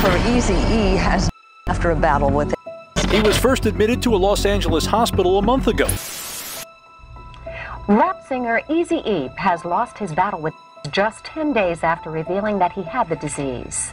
For Easy E has after a battle with it. He was first admitted to a Los Angeles hospital a month ago. Rap singer Easy E has lost his battle with just 10 days after revealing that he had the disease.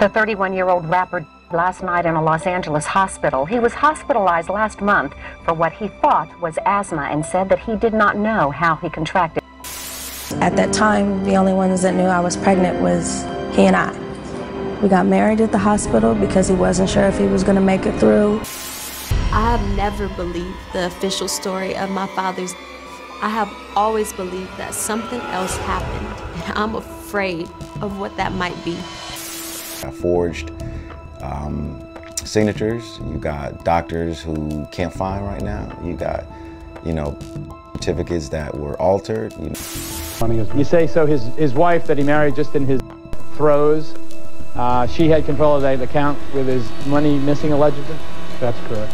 The 31 year old rapper last night in a Los Angeles hospital. He was hospitalized last month for what he thought was asthma and said that he did not know how he contracted. At that time, the only ones that knew I was pregnant was he and I. We got married at the hospital because he wasn't sure if he was going to make it through. I have never believed the official story of my father's. I have always believed that something else happened. and I'm afraid of what that might be. I forged um, signatures. You got doctors who can't find right now. You got, you know, certificates that were altered. You, know. you say so his, his wife that he married just in his throes, uh, she had control of that account with his money missing allegedly? That's correct.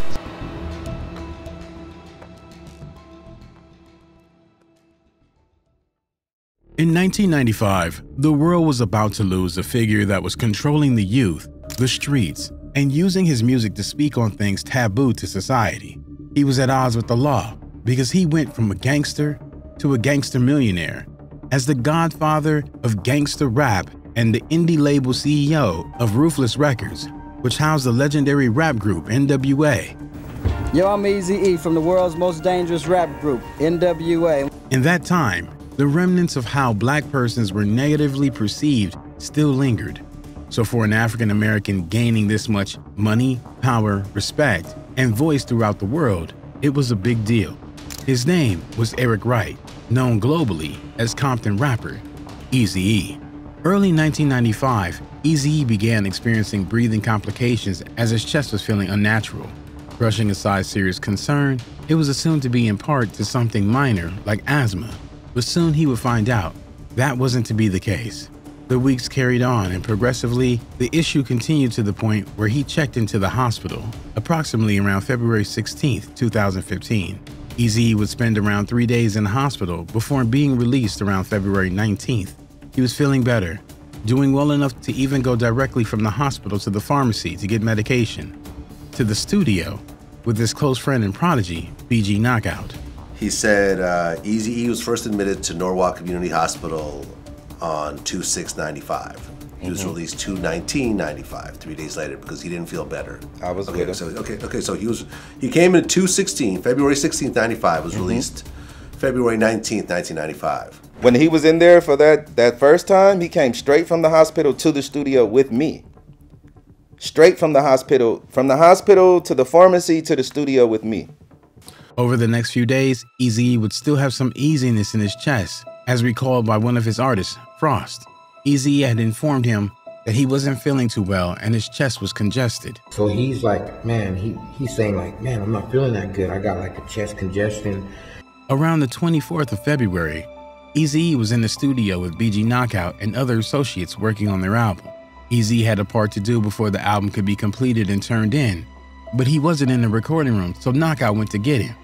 In 1995, the world was about to lose a figure that was controlling the youth, the streets, and using his music to speak on things taboo to society. He was at odds with the law because he went from a gangster to a gangster millionaire as the godfather of gangster rap and the indie label CEO of Ruthless Records, which housed the legendary rap group NWA. Yo, I'm Easy E from the world's most dangerous rap group, NWA. In that time, the remnants of how black persons were negatively perceived still lingered. So, for an African American gaining this much money, power, respect, and voice throughout the world, it was a big deal. His name was Eric Wright, known globally as Compton rapper Easy E. Early 1995, Easy E began experiencing breathing complications as his chest was feeling unnatural. Brushing aside serious concern, it was assumed to be in part to something minor like asthma, but soon he would find out that wasn't to be the case. The weeks carried on, and progressively, the issue continued to the point where he checked into the hospital approximately around February 16, 2015. Eazy would spend around three days in the hospital before being released around February 19th. He was feeling better, doing well enough to even go directly from the hospital to the pharmacy to get medication, to the studio with his close friend and prodigy, BG Knockout. He said uh, Easy E was first admitted to Norwalk Community Hospital on 2 6 95. He was Mhm. released 2 19 95, three days later, because he didn't feel better. I was okay. So okay, okay. So he was he came in 2 16, February 16th, 95. Was Mhm. released February 19th, 1995. When he was in there for that that first time, he came straight from the hospital to the studio with me. Straight from the hospital, from the hospital to the pharmacy to the studio with me. Over the next few days, Eazy would still have some easiness in his chest, as recalled by one of his artists, Frost. Eazy had informed him that he wasn't feeling too well and his chest was congested. So he's like, man, he, he's saying like, man, I'm not feeling that good. I got like a chest congestion. Around the 24th of February, Eazy was in the studio with BG Knockout and other associates working on their album. Eazy had a part to do before the album could be completed and turned in, but he wasn't in the recording room, so Knockout went to get him.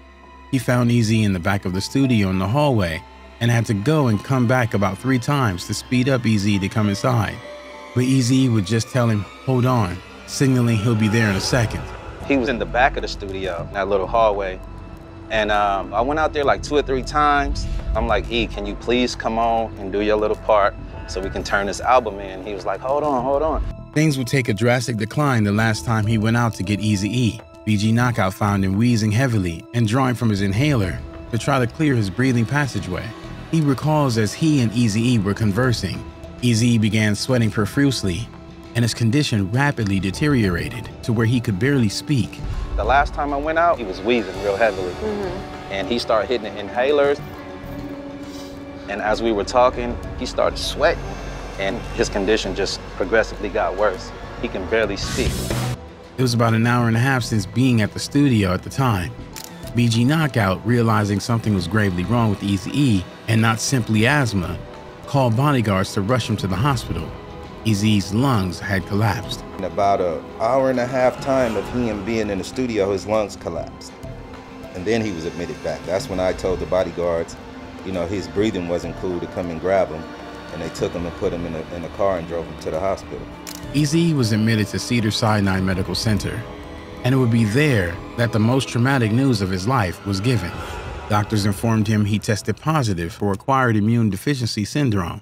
He found Eazy in the back of the studio in the hallway and had to go and come back about three times to speed up Eazy to come inside. But Eazy would just tell him, hold on, signaling he'll be there in a second. He was in the back of the studio, that little hallway. And um, I went out there like two or three times. I'm like, E, can you please come on and do your little part so we can turn this album in? He was like, hold on, hold on. Things would take a drastic decline the last time he went out to get Easy E. BG Knockout found him wheezing heavily and drawing from his inhaler to try to clear his breathing passageway. He recalls as he and Easy E were conversing, Eazy began sweating profusely, and his condition rapidly deteriorated to where he could barely speak. The last time I went out, he was wheezing real heavily. Mm-hmm. And he started hitting the inhalers. And as we were talking, he started sweating. And his condition just progressively got worse. He can barely speak. It was about an hour and a half since being at the studio at the time. BG Knockout, realizing something was gravely wrong with Easy E and not simply asthma, called bodyguards to rush him to the hospital. Eazy's lungs had collapsed. In about an hour and a half time of him being in the studio, his lungs collapsed. And then he was admitted back. That's when I told the bodyguards, you know, his breathing wasn't cool to come and grab him. And they took him and put him in a, in a car and drove him to the hospital. Eazy was admitted to Cedar Sinai Medical Center, and it would be there that the most traumatic news of his life was given. Doctors informed him he tested positive for acquired immune deficiency syndrome.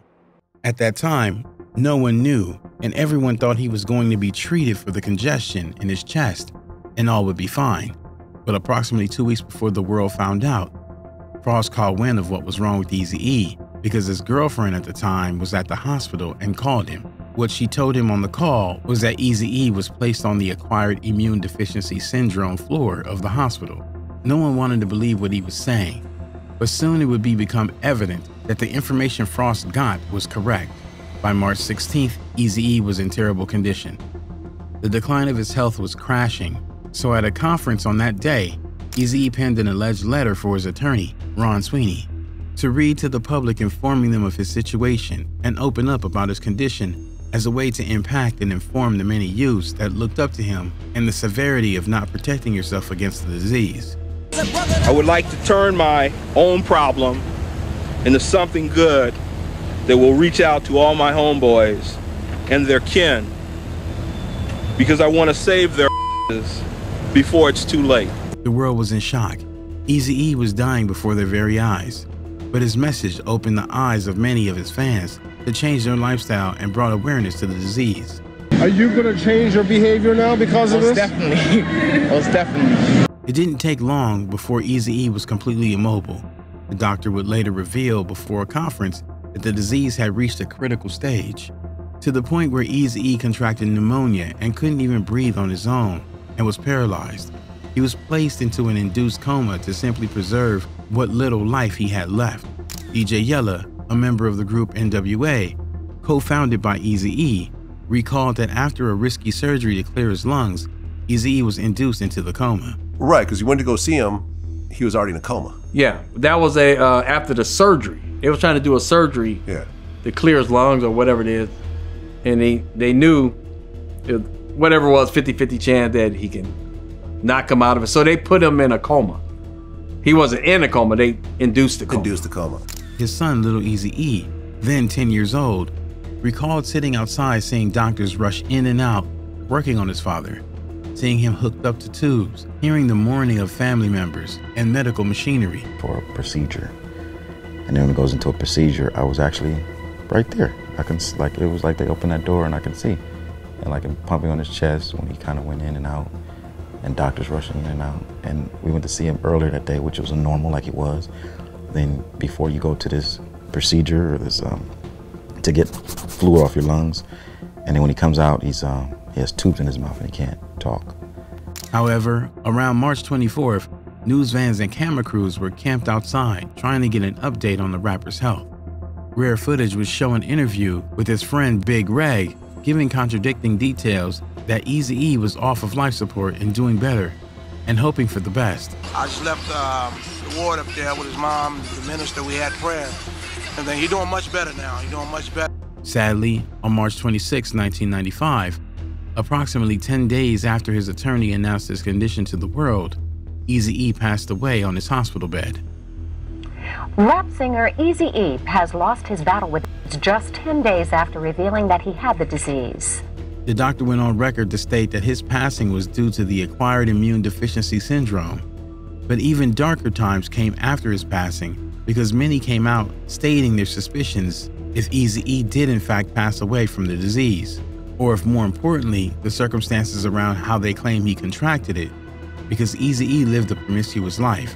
At that time, no one knew, and everyone thought he was going to be treated for the congestion in his chest, and all would be fine. But approximately two weeks before the world found out, Frost caught wind of what was wrong with Easy E because his girlfriend at the time was at the hospital and called him. What she told him on the call was that Easy E was placed on the acquired immune deficiency syndrome floor of the hospital. No one wanted to believe what he was saying, but soon it would be become evident that the information Frost got was correct. By March 16th, Easy E was in terrible condition. The decline of his health was crashing, so at a conference on that day, Easy E penned an alleged letter for his attorney, Ron Sweeney, to read to the public informing them of his situation and open up about his condition as a way to impact and inform the many youths that looked up to him and the severity of not protecting yourself against the disease. I would like to turn my own problem into something good that will reach out to all my homeboys and their kin because I want to save their before it's too late. The world was in shock. Easy E was dying before their very eyes, but his message opened the eyes of many of his fans to change their lifestyle and brought awareness to the disease. Are you going to change your behavior now because Most of this? definitely. Most definitely. It didn't take long before Easy E was completely immobile. The doctor would later reveal before a conference that the disease had reached a critical stage, to the point where Easy E contracted pneumonia and couldn't even breathe on his own and was paralyzed. He was placed into an induced coma to simply preserve what little life he had left. DJ Yella, a member of the group NWA, co-founded by Eazy-E, recalled that after a risky surgery to clear his lungs, Eazy-E was induced into the coma. Right, because you went to go see him, he was already in a coma. Yeah, that was a uh, after the surgery. They was trying to do a surgery Yeah. to clear his lungs or whatever it is, and they they knew it, whatever it was 50-50 chance that he can not come out of it. So they put him in a coma. He wasn't in a coma. They induced the coma. Induced the coma. His son, Little Easy E, then 10 years old, recalled sitting outside seeing doctors rush in and out, working on his father, seeing him hooked up to tubes, hearing the mourning of family members and medical machinery. for a procedure. And then when it goes into a procedure, I was actually right there. I can like it was like they opened that door and I can see, and like him pumping on his chest when he kind of went in and out, and doctors rushing in and out. And we went to see him earlier that day, which was a normal like it was. Then before you go to this procedure or this um, to get fluid off your lungs, and then when he comes out, he's um, he has tubes in his mouth and he can't talk. However, around March 24th, news vans and camera crews were camped outside trying to get an update on the rapper's health. Rare footage would show an interview with his friend Big Reg giving contradicting details that Easy E was off of life support and doing better and hoping for the best. I just left um, the ward up there with his mom, the minister. We had prayer. And then he's doing much better now. He's doing much better. Sadly, on March 26, 1995, approximately 10 days after his attorney announced his condition to the world, Easy E passed away on his hospital bed. Rap singer Easy E has lost his battle with AIDS just 10 days after revealing that he had the disease. The doctor went on record to state that his passing was due to the acquired immune deficiency syndrome. But even darker times came after his passing because many came out stating their suspicions if Easy E did in fact pass away from the disease, or if more importantly, the circumstances around how they claim he contracted it, because Easy E lived a promiscuous life,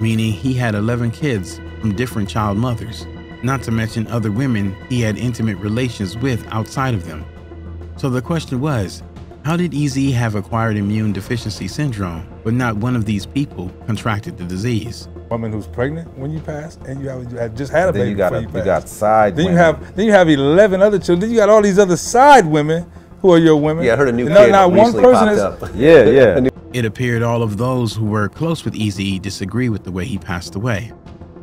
meaning he had 11 kids from different child mothers, not to mention other women he had intimate relations with outside of them. So the question was, how did Eazy have acquired immune deficiency syndrome, but not one of these people contracted the disease? woman who's pregnant when you pass, and you have, you have just had a Then baby you got before a- you you got side Then you women. have then you have eleven other children. Then you got all these other side women who are your women. Yeah, I heard a new And not, kid not one recently person popped is. up. Yeah, yeah. It appeared all of those who were close with Eazy disagree with the way he passed away,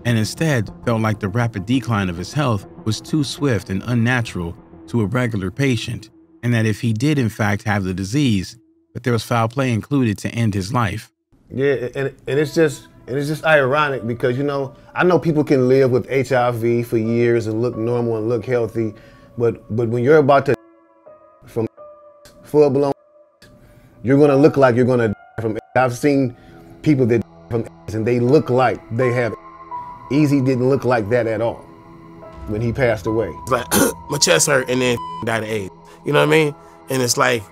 and instead felt like the rapid decline of his health was too swift and unnatural to a regular patient, and that if he did in fact have the disease, that there was foul play included to end his life. Yeah, and, and it's just and it's just ironic because you know I know people can live with HIV for years and look normal and look healthy, but but when you're about to from full blown. You're gonna look like you're gonna from. I've seen people that from and they look like they have. Eazy didn't look like that at all when he passed away. It's like my chest hurt and then died of AIDS. You know what I mean? And it's like,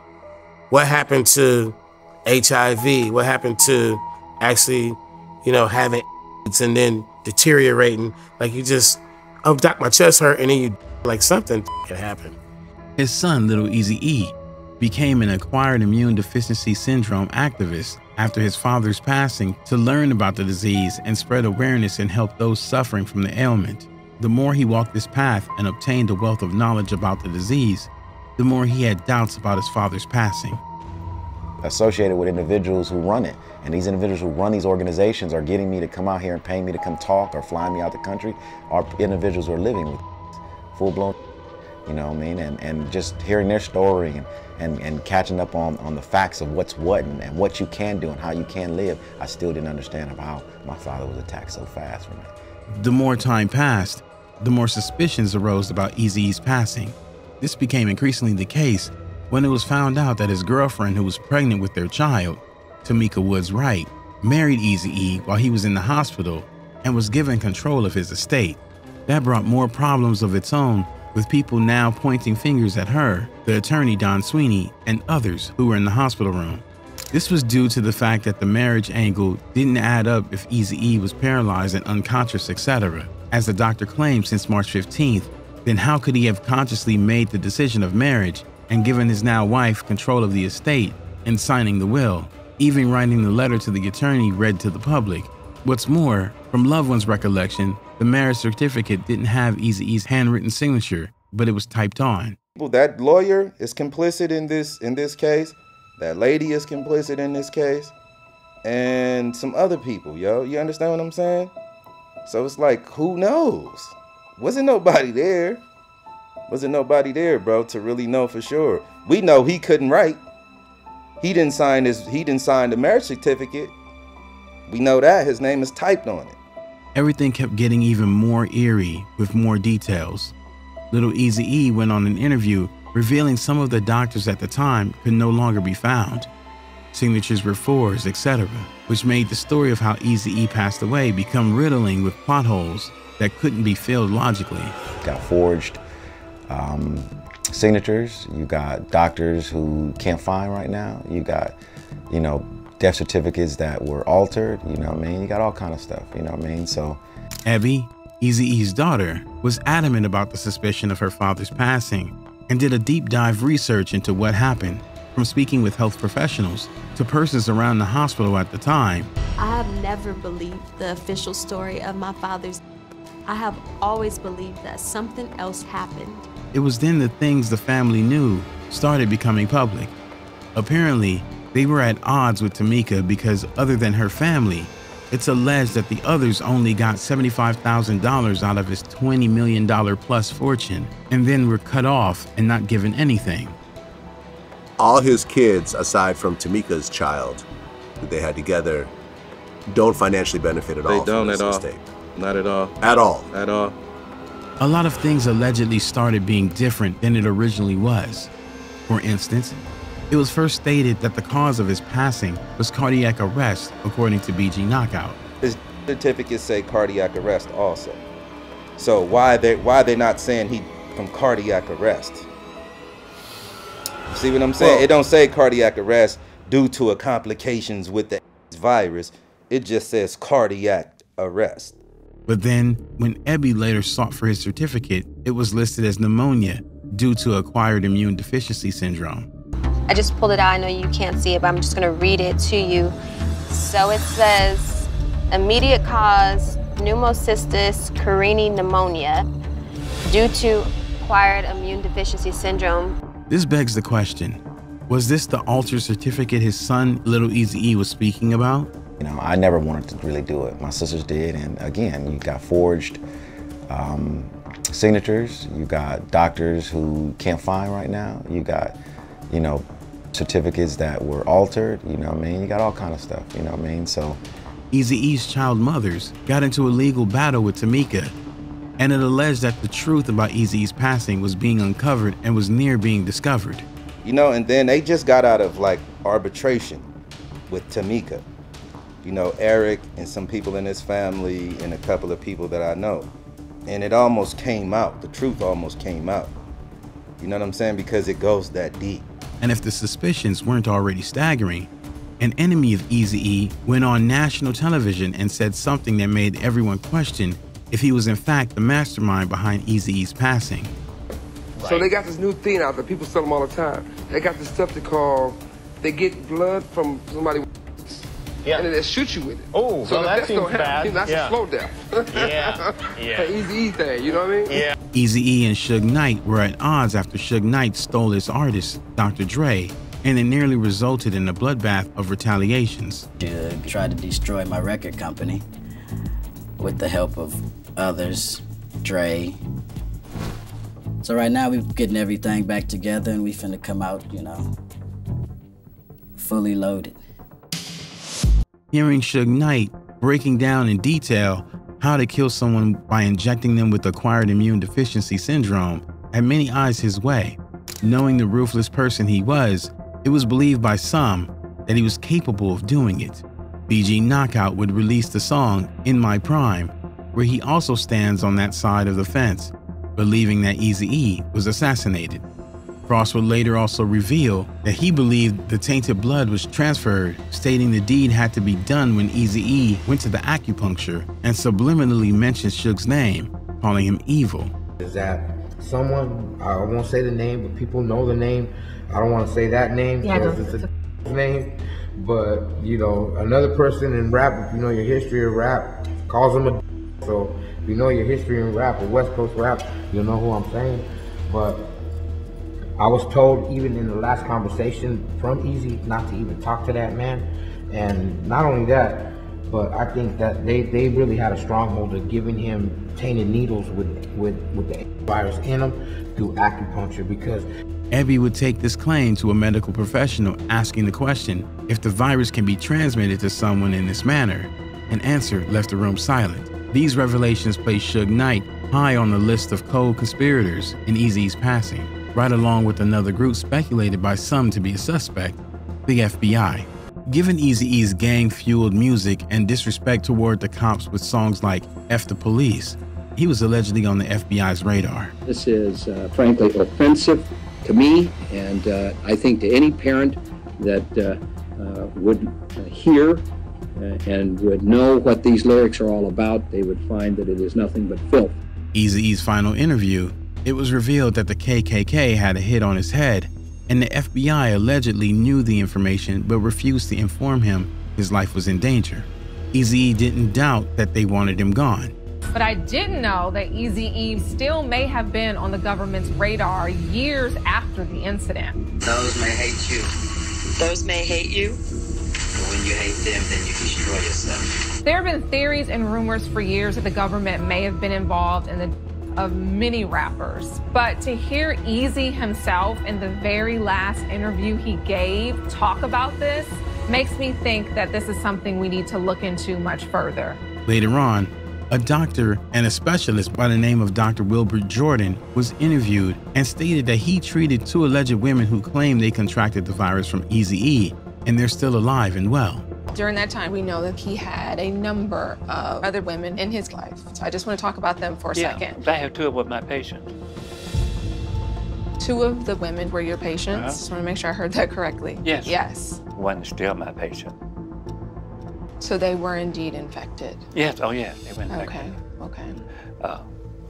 what happened to HIV? What happened to actually, you know, having AIDS and then deteriorating? Like you just, oh, doc, my chest hurt, and then you like something can happen. His son, Little Easy E, became an acquired immune deficiency syndrome activist after his father's passing to learn about the disease and spread awareness and help those suffering from the ailment. The more he walked this path and obtained a wealth of knowledge about the disease, the more he had doubts about his father's passing. Associated with individuals who run it. And these individuals who run these organizations are getting me to come out here and paying me to come talk or flying me out the country are individuals who are living with full blown, you know what I mean? And, and just hearing their story and, and, and catching up on, on the facts of what's what and, and what you can do and how you can live, I still didn't understand how my father was attacked so fast from it. The more time passed, the more suspicions arose about Eazy's passing. This became increasingly the case when it was found out that his girlfriend, who was pregnant with their child, Tomica Woods Wright, married Easy E while he was in the hospital and was given control of his estate. That brought more problems of its own, with people now pointing fingers at her, the attorney Don Sweeney, and others who were in the hospital room. This was due to the fact that the marriage angle didn't add up if Easy E was paralyzed and unconscious, etc. As the doctor claimed since March 15th, then how could he have consciously made the decision of marriage and given his now wife control of the estate and signing the will, even writing the letter to the attorney read to the public? What's more, from loved ones' recollection, the marriage certificate didn't have Eazy-E's handwritten signature, but it was typed on. That lawyer is complicit in this in this case. That lady is complicit in this case. And some other people, yo. You understand what I'm saying? So it's like, who knows? Wasn't nobody there. Wasn't nobody there, bro, to really know for sure. We know he couldn't write. He didn't sign his he didn't sign the marriage certificate. We know that his name is typed on it. Everything kept getting even more eerie with more details. Little Easy E went on an interview revealing some of the doctors at the time could no longer be found. Signatures were forged, etc., which made the story of how Easy E passed away become riddling with plot holes that couldn't be filled logically. Got forged um, signatures. You got doctors who can't find right now. You got, you know, death certificates that were altered. You know what I mean? You got all kind of stuff. You know what I mean? So, Ebby, Eazy-E's daughter, was adamant about the suspicion of her father's passing and did a deep dive research into what happened, from speaking with health professionals to persons around the hospital at the time. I have never believed the official story of my father's. I have always believed that something else happened. It was then the things the family knew started becoming public. Apparently, they were at odds with Tomica because, other than her family, it's alleged that the others only got $75,000 out of his $20 million plus fortune and then were cut off and not given anything. All his kids, aside from Tomica's child, that they had together, don't financially benefit at They all. They don't this at all. estate. Not at all. At all. At all. A lot of things allegedly started being different than it originally was. For instance, it was first stated that the cause of his passing was cardiac arrest, according to BG Knockout. His certificates say cardiac arrest also. So why they why they not saying he from cardiac arrest? See what I'm saying? Well- it don't say cardiac arrest due to a complications with the virus. It just says cardiac arrest. But then, when Ebby later sought for his certificate, it was listed as pneumonia due to acquired immune deficiency syndrome. I just pulled it out. I know you can't see it, but I'm just going to read it to you. So it says immediate cause pneumocystis carinii pneumonia due to acquired immune deficiency syndrome. This begs the question was this the altered certificate his son, Little Easy E, was speaking about? You know, I never wanted to really do it. My sisters did, and again, you got forged um, signatures. You got doctors who can't find right now. You got, you know, certificates that were altered. You know what I mean? You got all kind of stuff. You know what I mean? So, Eazy-E's child mothers got into a legal battle with Tomica, and it alleged that the truth about Eazy-E's passing was being uncovered and was near being discovered. You know, and then they just got out of like arbitration with Tomica. You know, Eric and some people in his family and a couple of people that I know. And it almost came out. The truth almost came out. You know what I'm saying? Because it goes that deep. And if the suspicions weren't already staggering, an enemy of Eazy-E went on national television and said something that made everyone question if he was in fact the mastermind behind Eazy-E's passing. So they got this new thing out that people sell them all the time. They got this stuff they call, they get blood from somebody yeah. and then they shoot you with it. Oh, so well, that seems happen, bad. That's yeah. a slow death. yeah, yeah. Easy E thing, you know what I mean? Yeah. Eazy-E and Suge Knight were at odds after Suge Knight stole his artist, Dr. Dre, and it nearly resulted in a bloodbath of retaliations. Suge tried to destroy my record company with the help of others, Dre. So right now we're getting everything back together and we finna come out, you know, fully loaded. Hearing Suge Knight breaking down in detail how to kill someone by injecting them with acquired immune deficiency syndrome had many eyes his way. Knowing the ruthless person he was, it was believed by some that he was capable of doing it. BG Knockout would release the song In My Prime, where he also stands on that side of the fence, believing that Eazy-E was assassinated. Frost would later also reveal that he believed the tainted blood was transferred, stating the deed had to be done when Eazy-E went to the acupuncture and subliminally mentioned Suge's name, calling him evil. Is that someone, I won't say the name, but people know the name. I don't want to say that name Yeah, because don't- it's a name. But, you know, another person in rap, if you know your history of rap, calls him a So if you know your history in rap or West Coast rap, you'll know who I'm saying. But I was told even in the last conversation from Eazy not to even talk to that man. And not only that, but I think that they, they really had a stronghold of giving him tainted needles with with, with the virus in them through acupuncture because Evie would take this claim to a medical professional asking the question if the virus can be transmitted to someone in this manner. An answer left the room silent. These revelations placed Suge Knight high on the list of cold conspirators in Eazy's passing, right along with another group speculated by some to be a suspect, the FBI. Given Eazy-E's gang-fueled music and disrespect toward the cops with songs like F the Police, he was allegedly on the FBI's radar. This is uh, frankly offensive to me, and uh, I think to any parent that uh, uh, would uh, hear uh, and would know what these lyrics are all about, they would find that it is nothing but filth. Eazy-E's final interview, it was revealed that the KKK had a hit on his head, and the FBI allegedly knew the information but refused to inform him his life was in danger. Eazy-E didn't doubt that they wanted him gone. But I didn't know that Eazy-E still may have been on the government's radar years after the incident. Those may hate you. Those may hate you. But when you hate them, then you destroy yourself. There have been theories and rumors for years that the government may have been involved in the of many rappers. But to hear Eazy himself in the very last interview he gave talk about this makes me think that this is something we need to look into much further. Later on, a doctor and a specialist by the name of Dr. Wilbur Jordan was interviewed and stated that he treated two alleged women who claimed they contracted the virus from Eazy-E, and they're still alive and well. During that time, we know that he had a number of other women in his life. So I just want to talk about them for a yeah, second. I have two of them with my patients. Two of the women were your patients. Uh-huh. Just want to make sure I heard that correctly. Yes. Yes. One is still my patient. So they were indeed infected. Yes, oh yeah, they went infected. Okay. Okay. Uh,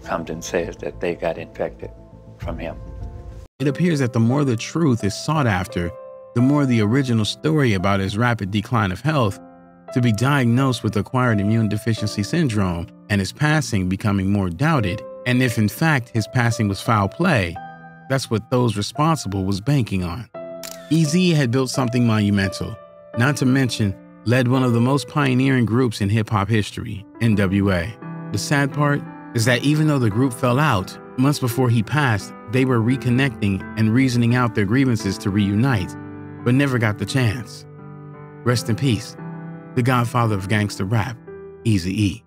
Compton says that they got infected from him. It appears that the more the truth is sought after, the more the original story about his rapid decline of health to be diagnosed with acquired immune deficiency syndrome and his passing becoming more doubted, and if in fact his passing was foul play, that's what those responsible was banking on. Eazy had built something monumental, not to mention led one of the most pioneering groups in hip hop history, NWA. The sad part is that even though the group fell out, months before he passed, they were reconnecting and reasoning out their grievances to reunite, but never got the chance. Rest in peace, the godfather of gangster rap, Eazy-E.